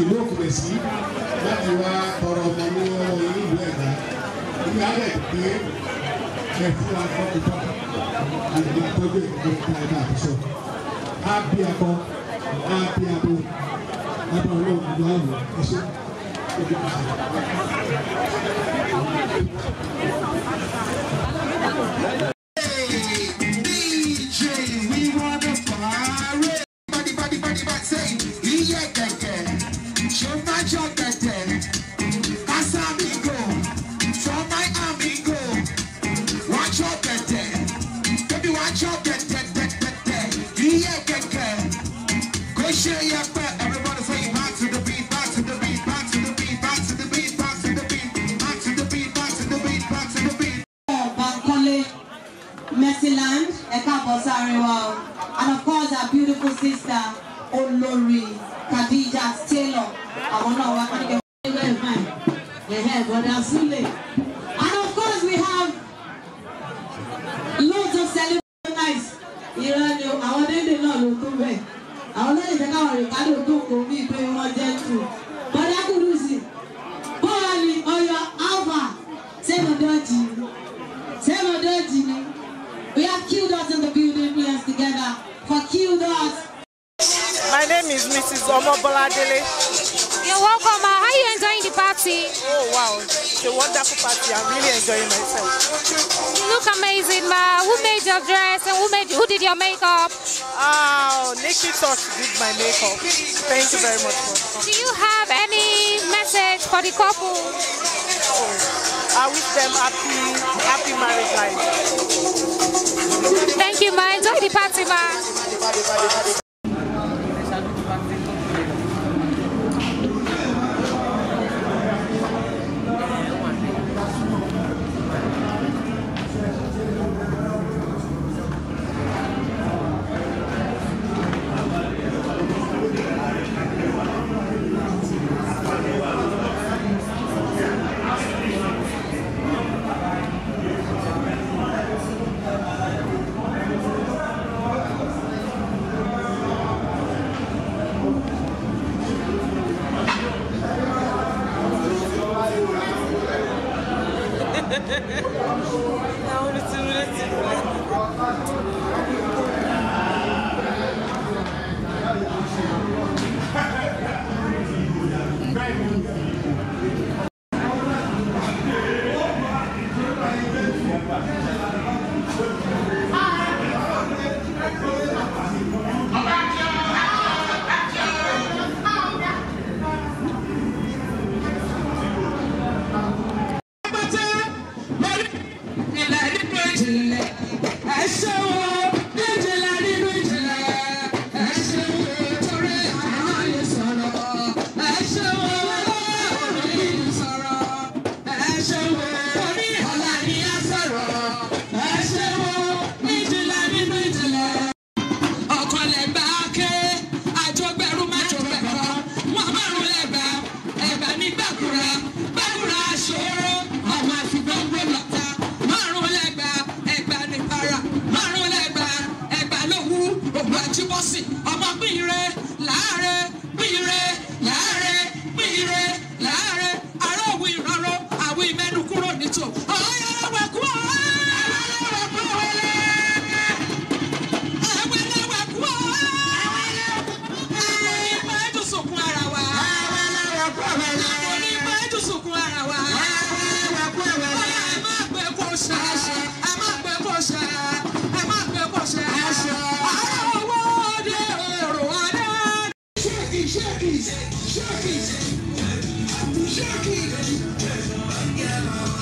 ìlú Òkùrẹ́sì láti wá tọrọ ọmọ ní ìlú Ẹ̀gbá ìlú alẹ́ pé ẹ̀fún wa fọ́tò tọ́ àgbà tọ́jú ẹ̀ka ẹ̀ka àtúnṣe ábí akọ ábí abo lábẹ́ ọlọ́run ìlú àwọn ẹ̀ṣẹ́ ojú DJ, we want to party, party, party, party, party, say, yeah, Mercyland, Ekabo and of course our beautiful sister Olori Khadija Taylor. I want to work on the yeah, brother Sule. And of course we have loads of celebrities. irọ́ ni àwọn dédè náà ló tó bẹ́ẹ̀ àwọn náà ìfẹ́ káwọn rìkádò tó kó bíi pé wọ́n jẹ́ tù bọ́dá kùrùsì bọ́ọ̀ ni ọyọ alpha sẹ́nu dọ́jì sẹ́nu ni we have killed us in the building players together for killed us. My name is Mrs. Omobola Dele. You're welcome. Uh, how are you enjoying the party? Oh, wow. It's a wonderful party. I'm really enjoying myself. look amazing, Ma. Who made your dress and who made who did your makeup? Oh, Nikki Tosh did my makeup. Thank you very much. For Do you have any message for the couple? Oh, I wish them happy, happy marriage life. Thank you, Ma. Enjoy the party, Ma. 倒れ潰れてる。jí bọ́sì ọmọ pín in rẹ làá.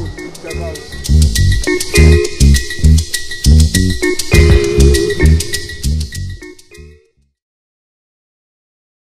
Isso, Cabal.